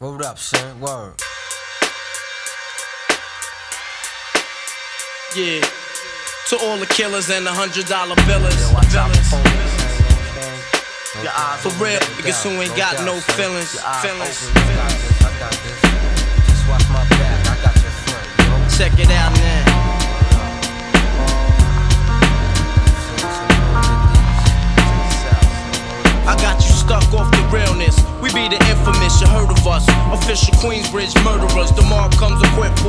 Hold up, son. Word. Yeah. To all the killers and the hundred dollar billers. Yo, watch out Billers. for. Your eyes For real, niggas who ain't got no feelings. Feelings. I got this. I got this. Just watch my back. I got your front. Yo. Check it out now. Stuck off the realness. We be the infamous, you heard of us. Official Queensbridge murderers. The mark comes equipped